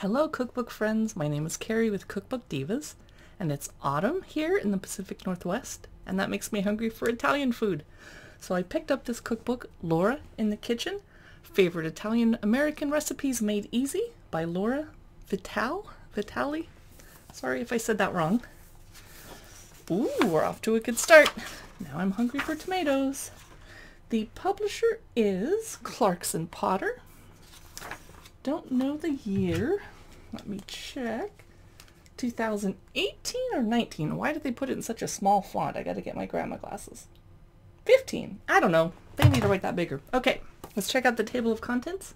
Hello cookbook friends, my name is Carrie with Cookbook Divas and it's autumn here in the Pacific Northwest and that makes me hungry for Italian food. So I picked up this cookbook, Laura in the Kitchen, Favorite Italian American Recipes Made Easy by Laura Vital, Vitali. Sorry if I said that wrong. Ooh, we're off to a good start. Now I'm hungry for tomatoes. The publisher is Clarkson Potter don't know the year. Let me check. 2018 or 19? Why did they put it in such a small font? I gotta get my grandma glasses. 15. I don't know. They need to write that bigger. Okay, let's check out the table of contents.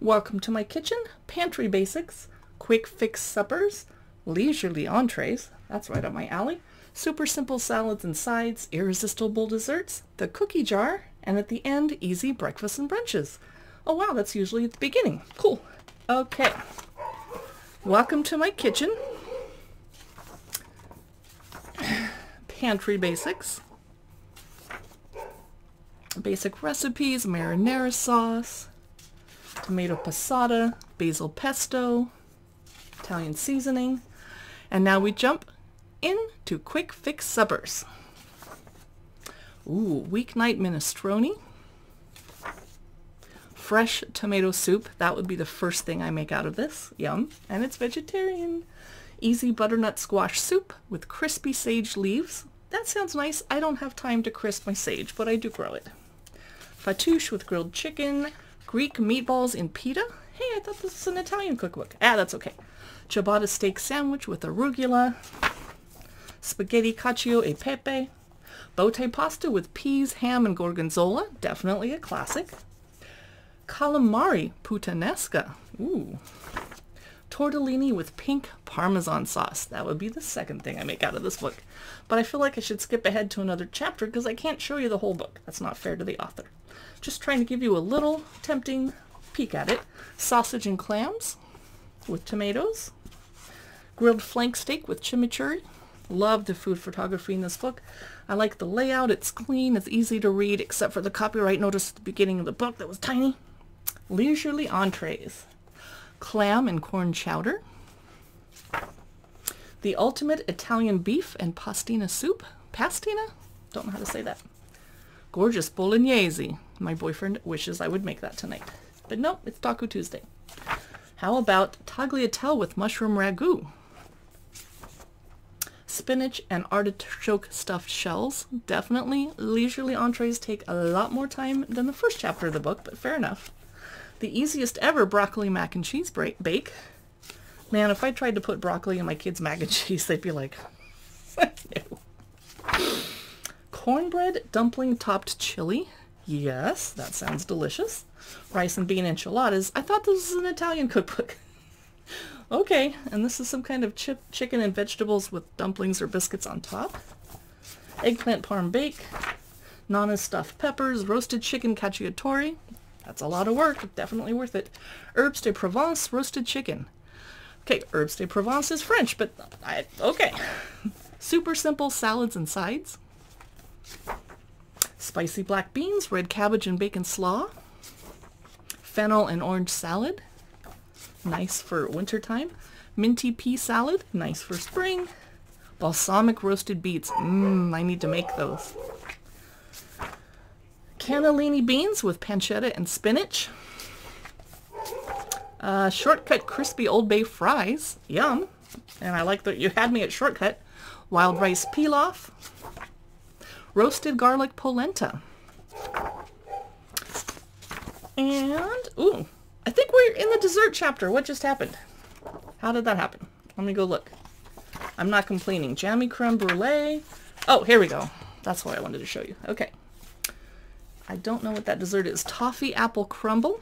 Welcome to my kitchen. Pantry basics. Quick fix suppers. Leisurely entrees. That's right up my alley. Super simple salads and sides. Irresistible desserts. The cookie jar. And at the end, easy breakfasts and brunches. Oh wow, that's usually at the beginning. Cool. Okay. Welcome to my kitchen. Pantry basics. Basic recipes, marinara sauce, tomato passata, basil pesto, Italian seasoning. And now we jump into quick fix suppers. Ooh, weeknight minestrone fresh tomato soup. That would be the first thing I make out of this. Yum. And it's vegetarian. Easy butternut squash soup with crispy sage leaves. That sounds nice. I don't have time to crisp my sage, but I do grow it. Fattoush with grilled chicken. Greek meatballs in pita. Hey, I thought this was an Italian cookbook. Ah, that's okay. Ciabatta steak sandwich with arugula. Spaghetti cacio e pepe. Botte pasta with peas, ham, and gorgonzola. Definitely a classic calamari puttanesca. Ooh. Tortellini with pink parmesan sauce. That would be the second thing I make out of this book. But I feel like I should skip ahead to another chapter because I can't show you the whole book. That's not fair to the author. Just trying to give you a little tempting peek at it. Sausage and clams with tomatoes. Grilled flank steak with chimichurri. Love the food photography in this book. I like the layout. It's clean. It's easy to read except for the copyright notice at the beginning of the book that was tiny leisurely entrees, clam and corn chowder, the ultimate Italian beef and pastina soup, pastina? Don't know how to say that. Gorgeous bolognese. My boyfriend wishes I would make that tonight. But no, it's Taco Tuesday. How about tagliatelle with mushroom ragu? Spinach and artichoke stuffed shells. Definitely leisurely entrees take a lot more time than the first chapter of the book, but fair enough. The easiest ever broccoli mac and cheese bake. Man, if I tried to put broccoli in my kids' mac and cheese, they'd be like. Cornbread dumpling topped chili. Yes, that sounds delicious. Rice and bean enchiladas. I thought this was an Italian cookbook. okay, and this is some kind of chip, chicken and vegetables with dumplings or biscuits on top. Eggplant parm bake. Nana stuffed peppers, roasted chicken cacciatore. That's a lot of work. Definitely worth it. Herbes de Provence roasted chicken. Okay, herbes de Provence is French, but I, okay. Super simple salads and sides. Spicy black beans, red cabbage and bacon slaw. Fennel and orange salad. Nice for wintertime. Minty pea salad. Nice for spring. Balsamic roasted beets. Mmm, I need to make those cannellini beans with pancetta and spinach. Uh, shortcut crispy Old Bay fries. Yum. And I like that you had me at shortcut. Wild rice pilaf. Roasted garlic polenta. And, ooh, I think we're in the dessert chapter. What just happened? How did that happen? Let me go look. I'm not complaining. Jammy creme brulee. Oh, here we go. That's what I wanted to show you. Okay. I don't know what that dessert is. Toffee apple crumble.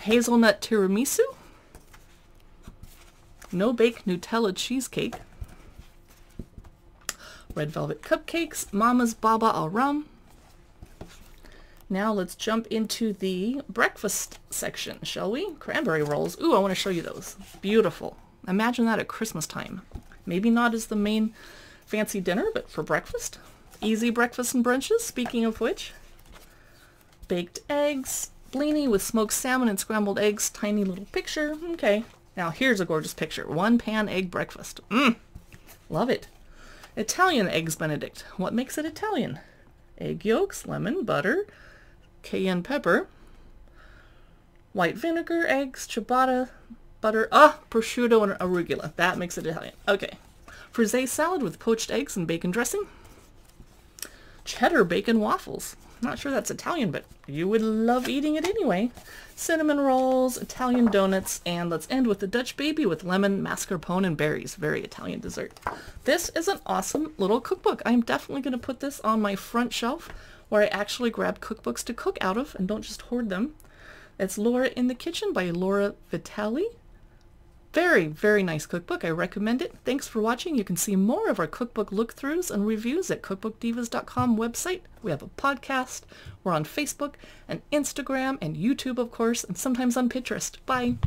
Hazelnut tiramisu. No bake Nutella cheesecake. Red velvet cupcakes. Mama's baba al rum. Now let's jump into the breakfast section, shall we? Cranberry rolls. Ooh, I want to show you those. Beautiful. Imagine that at Christmas time. Maybe not as the main fancy dinner, but for breakfast. Easy breakfast and brunches, speaking of which. Baked eggs, blini with smoked salmon and scrambled eggs. Tiny little picture. Okay. Now here's a gorgeous picture. One pan egg breakfast. Mmm. Love it. Italian eggs benedict. What makes it Italian? Egg yolks, lemon, butter, cayenne pepper, white vinegar, eggs, ciabatta, butter, ah, prosciutto, and arugula. That makes it Italian. Okay. Frisee salad with poached eggs and bacon dressing. Cheddar bacon waffles. I'm Not sure that's Italian, but you would love eating it anyway. Cinnamon rolls, Italian donuts, and let's end with the Dutch baby with lemon, mascarpone, and berries. Very Italian dessert. This is an awesome little cookbook. I'm definitely going to put this on my front shelf where I actually grab cookbooks to cook out of and don't just hoard them. It's Laura in the Kitchen by Laura Vitale. Very, very nice cookbook. I recommend it. Thanks for watching. You can see more of our cookbook look-throughs and reviews at cookbookdivas.com website. We have a podcast. We're on Facebook and Instagram and YouTube, of course, and sometimes on Pinterest. Bye.